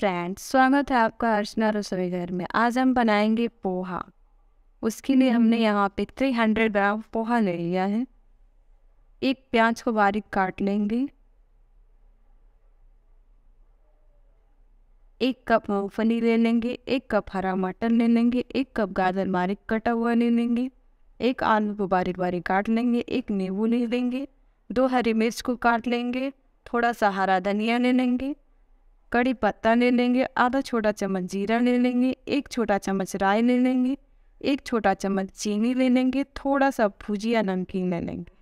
Friends स्वागत है आपका अर्चना रसोई घर में। आज हम बनाएँगे पोहा। उसके लिए हमने यहाँ पे 300 ग्राम पोहा ले लिया है। एक प्याज को बारीक काट लेंगे। एक कप मूंगफली ले लेंगे। एक कप हरा मटर ले लेंगे। एक कप गाजर बारीक कटा हुआ ले लेंगे। एक आलू को बारीक बारीक काट लेंगे। एक नींबू ले लेंगे। दो हरी मिर्च को काट लेंगे। थोड़ा सा हरा धनिया ले लेंगे। कड़ी पत्ता ले लेंगे, आधा छोटा चम्मच जीरा ले लेंगे, एक छोटा चम्मच राई ले लेंगे, एक छोटा चम्मच चीनी ले लेंगे, थोड़ा सा भुजिया नमकीन ले लेंगे।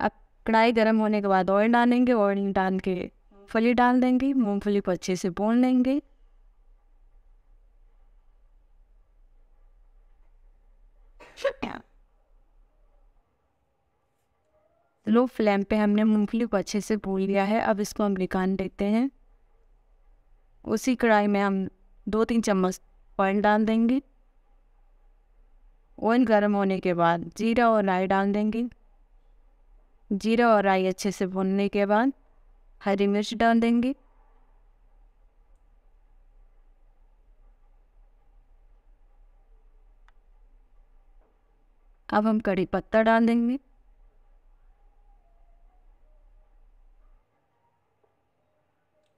अब कढ़ाई गर्म होने के बाद ऑयल डालेंगे, ऑयल डाल के मूँगफली डाल देंगे, मूँगफली को अच्छे से भून लेंगे। लो फ्लेम पे हमने मूंगफली को अच्छे से भून लिया है। अब इसको हम निकाल देते हैं। उसी कढ़ाई में हम दो तीन चम्मच ऑयल डाल देंगे। ऑयल गर्म होने के बाद जीरा और राई डाल देंगे। जीरा और राई अच्छे से भूनने के बाद हरी मिर्च डाल देंगे। अब हम कड़ी पत्ता डाल देंगे।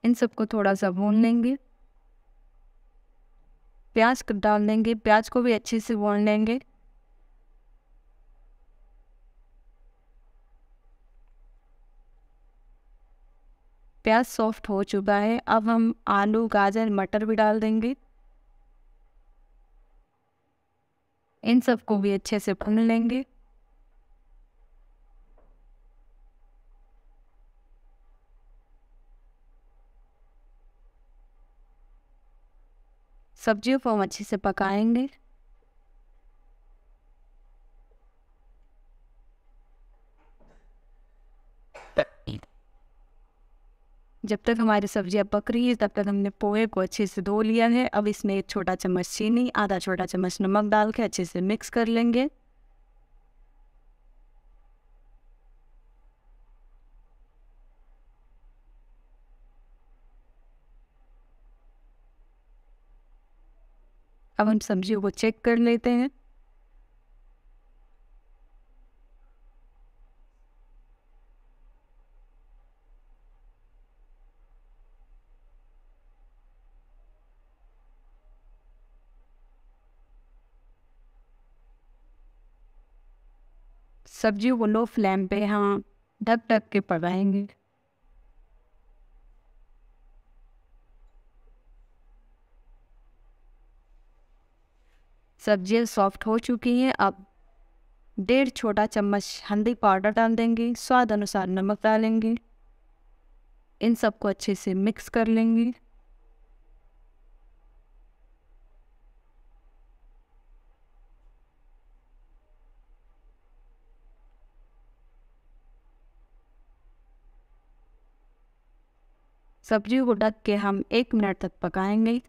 इन सबको थोड़ा सा भून लेंगे। प्याज डाल देंगे, प्याज को भी अच्छे से भून लेंगे। प्याज सॉफ्ट हो चुका है, अब हम आलू, गाजर, मटर भी डाल देंगे। इन सबको भी अच्छे से भून लेंगे। सब्जियों को हम अच्छे से पकाएँगे। जब तक हमारी सब्ज़ियाँ पक रही है, तब तक हमने पोहे को अच्छे से धो लिया है। अब इसमें एक छोटा चम्मच चीनी आधा छोटा चम्मच नमक डाल के अच्छे से मिक्स कर लेंगे। अब हम सब्जियों को चेक कर लेते हैं। सब्जियों को लो फ्लेम पे हम ढक ढक के पकाएँगे। सब्ज़ियाँ सॉफ्ट हो चुकी हैं। अब डेढ़ छोटा चम्मच हल्दी पाउडर डाल देंगे। स्वाद अनुसार नमक डालेंगे। इन सबको अच्छे से मिक्स कर लेंगे। सब्जियों को ढक के हम एक मिनट तक पकाएँगे।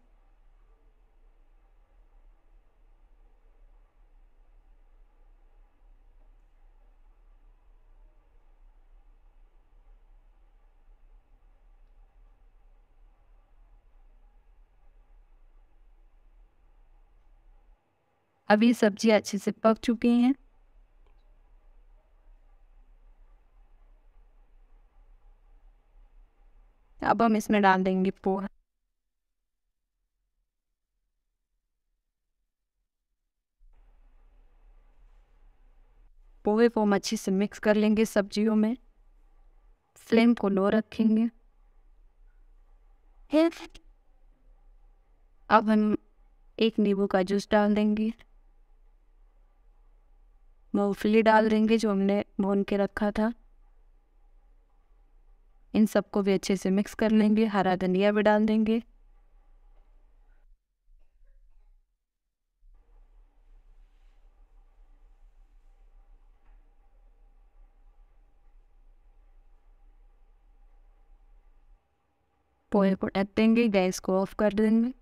अब ये सब्ज़ी अच्छे से पक चुकी हैं। अब हम इसमें डाल देंगे पोहा। पोहे को हम अच्छे से मिक्स कर लेंगे सब्जियों में। फ्लेम को लो रखेंगे। अब हम एक नींबू का जूस डाल देंगे। मूँगफली डाल देंगे जो हमने भून के रखा था। इन सबको भी अच्छे से मिक्स कर लेंगे, हरा धनिया भी डाल देंगे। पोहे को ढक देंगे, गैस को ऑफ़ कर देंगे।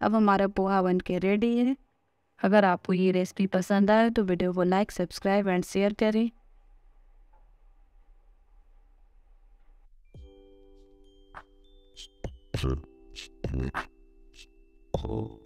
अब हमारा पोहा बन के रेडी है। अगर आपको ये रेसिपी पसंद आए तो वीडियो को लाइक सब्सक्राइब एंड शेयर करें Oh.